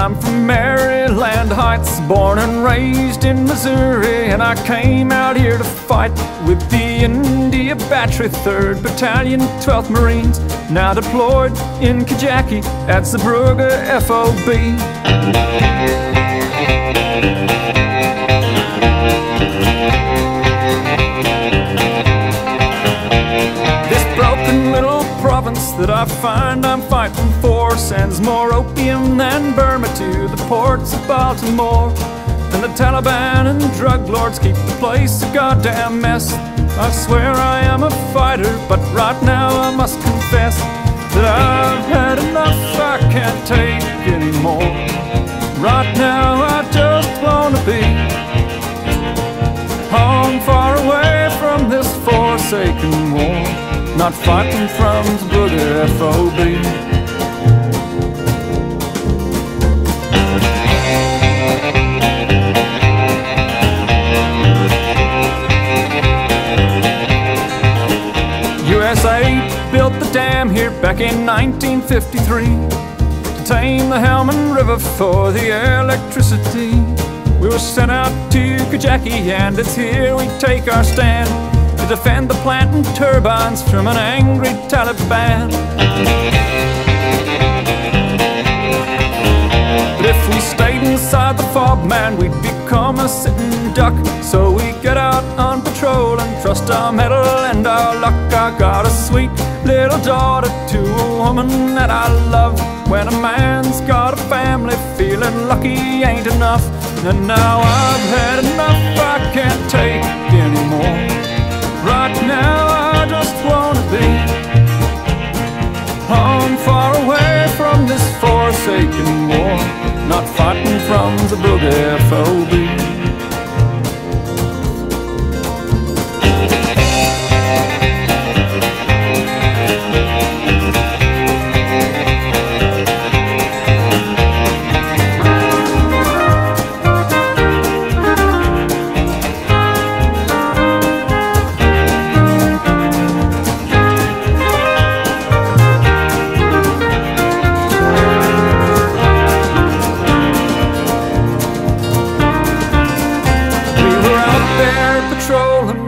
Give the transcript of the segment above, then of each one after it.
I'm from Maryland Heights, born and raised in Missouri, and I came out here to fight with the India Battery, 3rd Battalion, 12th Marines, now deployed in Kajaki at Zeebrugge FOB. That I find I'm fighting for sends more opium than Burma to the ports of Baltimore. And the Taliban and drug lords keep the place a goddamn mess. I swear I am a fighter, but right now I must confess that I've had enough, I can't take anymore. Right now I just wanna be home far away from this forsaken war not fighting from the FOB. USA built the dam here back in 1953 to tame the Helmand River for the electricity. We were sent out to Kajaki and it's here we take our stand defend the plant and turbines from an angry Taliban. But if we stayed inside the fob, man, we'd become a sitting duck. So we get out on patrol and trust our metal and our luck. I got a sweet little daughter to a woman that I love. When a man's got a family, feeling lucky ain't enough. And now I've had enough, I can't take anymore. Right now I just wanna be Home far away from this forsaken war Not fighting from the boogie FOB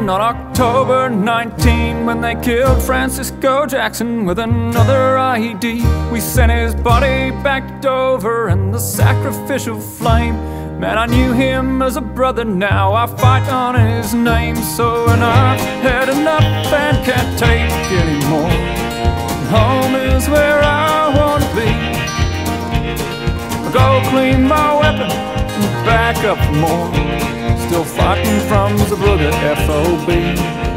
on October 19 when they killed Francisco Jackson with another IED. We sent his body back to Dover and the sacrificial flame. Man, I knew him as a brother, now I fight on his name. So when I've had enough and can't take anymore, home is where I wanna be. I go clean my weapon and back up more. Still fighting from the Zeebrugge FOB